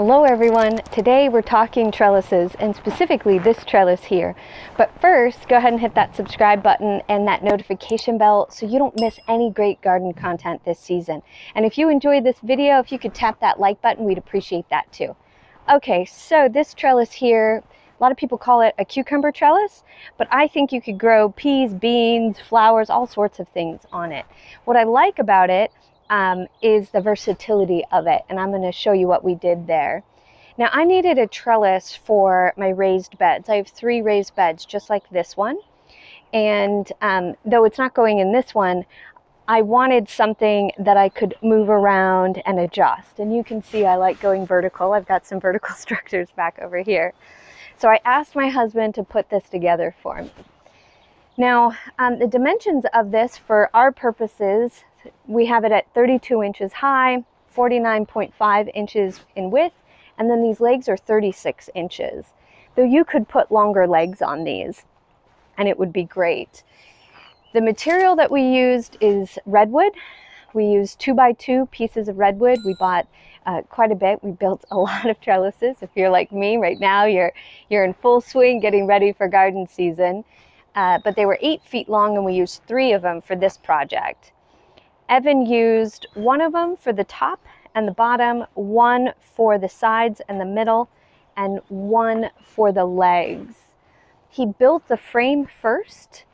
Hello everyone. Today we're talking trellises and specifically this trellis here. But first, go ahead and hit that subscribe button and that notification bell so you don't miss any great garden content this season. And if you enjoyed this video, if you could tap that like button, we'd appreciate that too. Okay, so this trellis here, a lot of people call it a cucumber trellis, but I think you could grow peas, beans, flowers, all sorts of things on it. What I like about it um, is the versatility of it. And I'm going to show you what we did there. Now I needed a trellis for my raised beds. I have three raised beds just like this one. And um, though it's not going in this one, I wanted something that I could move around and adjust. And you can see I like going vertical. I've got some vertical structures back over here. So I asked my husband to put this together for me. Now, um, the dimensions of this for our purposes we have it at 32 inches high, 49.5 inches in width, and then these legs are 36 inches. Though you could put longer legs on these and it would be great. The material that we used is redwood. We used two by two pieces of redwood. We bought uh, quite a bit. We built a lot of trellises. If you're like me right now, you're, you're in full swing getting ready for garden season. Uh, but they were eight feet long and we used three of them for this project. Evan used one of them for the top and the bottom, one for the sides and the middle, and one for the legs. He built the frame first,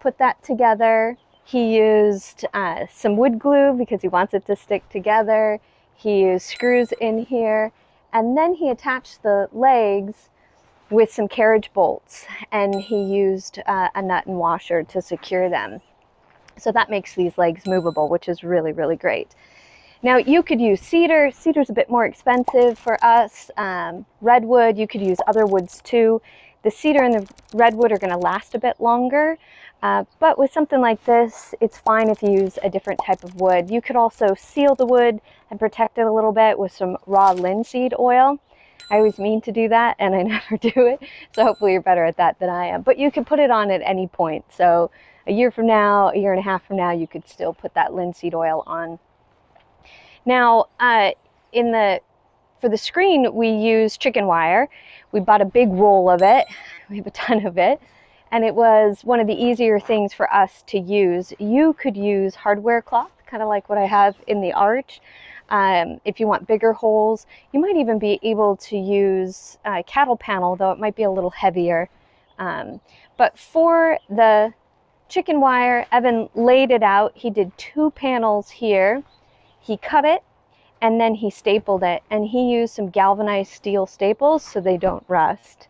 put that together. He used uh, some wood glue because he wants it to stick together. He used screws in here, and then he attached the legs with some carriage bolts, and he used uh, a nut and washer to secure them. So that makes these legs movable, which is really, really great. Now you could use cedar. Cedar's a bit more expensive for us. Um, redwood, you could use other woods too. The cedar and the redwood are gonna last a bit longer, uh, but with something like this, it's fine if you use a different type of wood. You could also seal the wood and protect it a little bit with some raw linseed oil. I always mean to do that and I never do it, so hopefully you're better at that than I am. But you can put it on at any point. So a year from now, a year and a half from now, you could still put that linseed oil on. Now, uh, in the for the screen, we use chicken wire. We bought a big roll of it. We have a ton of it. And it was one of the easier things for us to use. You could use hardware cloth, kind of like what I have in the arch. Um, if you want bigger holes, you might even be able to use uh, cattle panel, though it might be a little heavier. Um, but for the chicken wire. Evan laid it out. He did two panels here. He cut it and then he stapled it and he used some galvanized steel staples so they don't rust.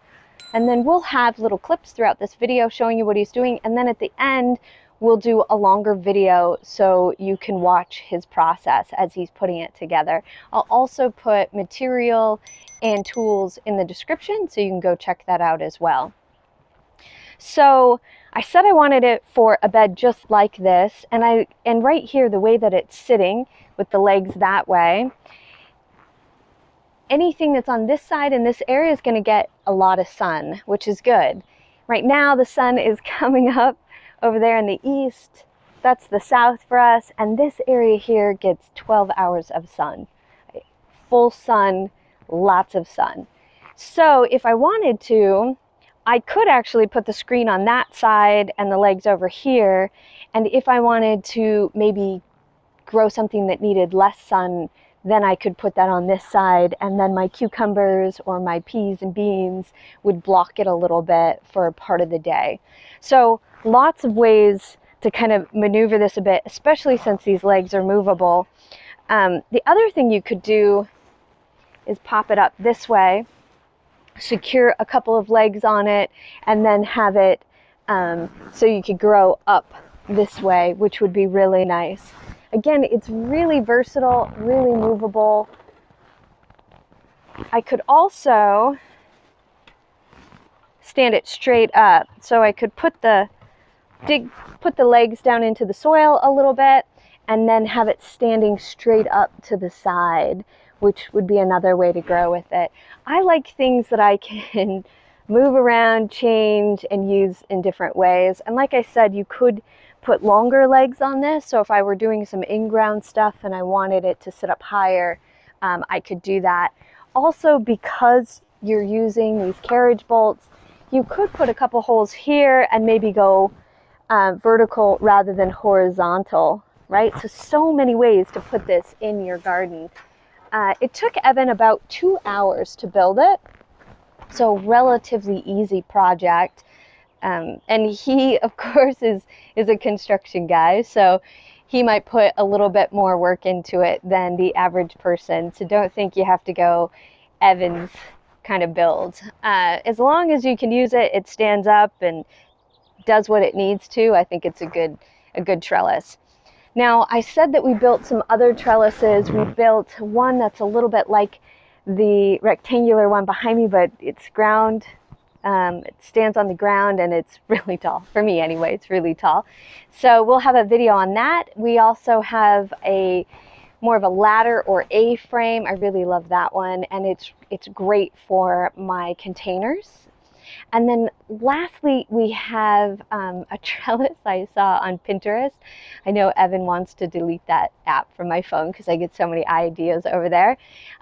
And then we'll have little clips throughout this video showing you what he's doing. And then at the end, we'll do a longer video so you can watch his process as he's putting it together. I'll also put material and tools in the description so you can go check that out as well. So I said I wanted it for a bed just like this, and I and right here, the way that it's sitting with the legs that way, anything that's on this side in this area is going to get a lot of sun, which is good. Right now, the sun is coming up over there in the east. That's the south for us, and this area here gets 12 hours of sun. Full sun, lots of sun. So if I wanted to, I could actually put the screen on that side and the legs over here. And if I wanted to maybe grow something that needed less sun, then I could put that on this side and then my cucumbers or my peas and beans would block it a little bit for part of the day. So lots of ways to kind of maneuver this a bit, especially since these legs are movable. Um, the other thing you could do is pop it up this way secure a couple of legs on it and then have it um, so you could grow up this way, which would be really nice. Again, it's really versatile, really movable. I could also stand it straight up. So I could put the dig put the legs down into the soil a little bit and then have it standing straight up to the side which would be another way to grow with it. I like things that I can move around, change, and use in different ways. And like I said, you could put longer legs on this. So if I were doing some in-ground stuff and I wanted it to sit up higher, um, I could do that. Also, because you're using these carriage bolts, you could put a couple holes here and maybe go uh, vertical rather than horizontal, right? So, so many ways to put this in your garden. Uh, it took Evan about two hours to build it, so relatively easy project. Um, and he, of course, is is a construction guy, so he might put a little bit more work into it than the average person. So don't think you have to go Evans kind of build. Uh, as long as you can use it, it stands up and does what it needs to. I think it's a good a good trellis. Now I said that we built some other trellises. We built one that's a little bit like the rectangular one behind me, but it's ground. Um, it stands on the ground and it's really tall. For me anyway, it's really tall. So we'll have a video on that. We also have a more of a ladder or A-frame. I really love that one and it's it's great for my containers. And then lastly, we have um, a trellis I saw on Pinterest. I know Evan wants to delete that app from my phone because I get so many ideas over there.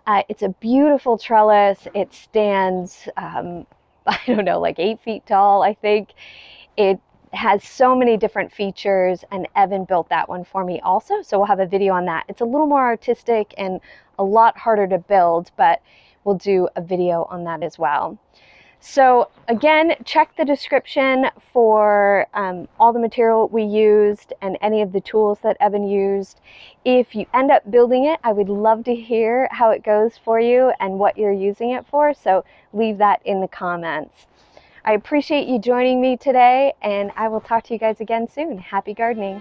Uh, it's a beautiful trellis. It stands, um, I don't know, like eight feet tall, I think. It has so many different features and Evan built that one for me also. So we'll have a video on that. It's a little more artistic and a lot harder to build, but we'll do a video on that as well. So again, check the description for um, all the material we used and any of the tools that Evan used. If you end up building it, I would love to hear how it goes for you and what you're using it for. So leave that in the comments. I appreciate you joining me today and I will talk to you guys again soon. Happy gardening.